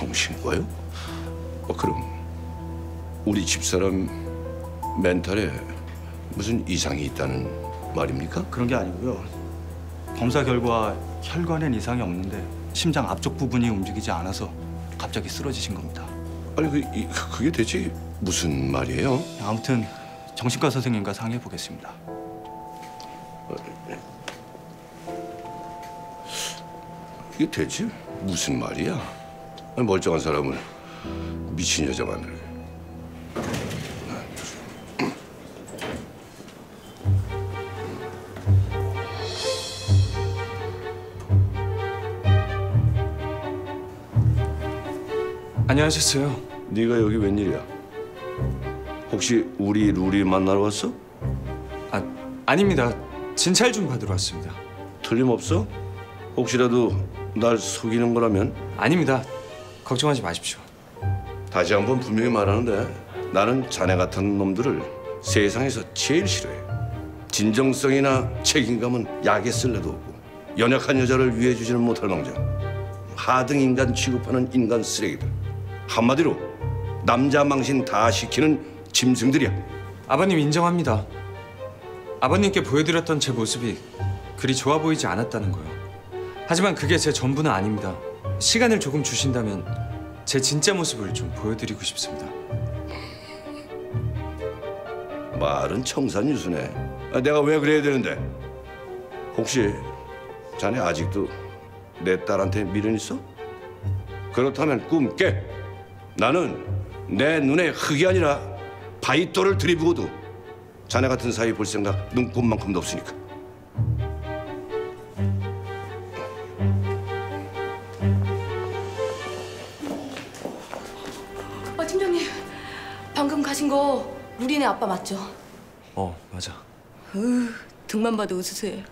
정신과요? 어, 그럼 우리 집사람 멘탈에 무슨 이상이 있다는 말입니까? 그런 게 아니고요. 검사 결과 혈관엔 이상이 없는데 심장 앞쪽 부분이 움직이지 않아서 갑자기 쓰러지신 겁니다. 아니 그 이, 그게 대체 무슨 말이에요? 아무튼 정신과 선생님과 상의해 보겠습니다. 이게 대체 무슨 말이야? 멀쩡한 사람을 미친 여자 만들게. 안녕하셨어요. 네가 여기 웬일이야? 혹시 우리 룰이 만나러 왔어? 아 아닙니다. 진찰 좀 받으러 왔습니다. 틀림없어? 혹시라도 날 속이는 거라면 아닙니다. 걱정하지 마십시오. 다시 한 번 분명히 말하는데 나는 자네 같은 놈들을 세상에서 제일 싫어해. 진정성이나 책임감은 약에 쓸래도 없고 연약한 여자를 위해 주지는 못할 망정 하등 인간 취급하는 인간 쓰레기들 한마디로 남자 망신 다 시키는 짐승들이야. 아버님 인정합니다. 아버님께 보여드렸던 제 모습이 그리 좋아 보이지 않았다는 거요. 하지만 그게 제 전부는 아닙니다. 시간을 조금 주신다면 제 진짜 모습을 좀 보여드리고 싶습니다. 말은 청산유수네. 아, 내가 왜 그래야 되는데? 혹시 자네 아직도 내 딸한테 미련 있어? 그렇다면 꿈 깨. 나는 내 눈에 흙이 아니라 바위돌을 들이부어도 자네 같은 사이 볼 생각 눈꼽만큼도 없으니까. 방금 가신 거 루리네 아빠 맞죠? 어 맞아. 으 등만 봐도 으스스해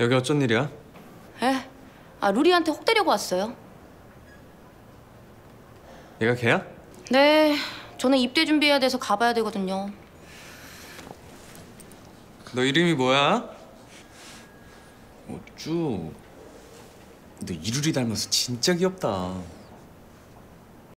여기 어쩐 일이야? 에? 아 루리한테 혹 대려고 왔어요 얘가 걔야? 네 저는 입대 준비해야 돼서 가봐야 되거든요 너 이름이 뭐야? 어쭈. 너 이루리 닮아서 진짜 귀엽다.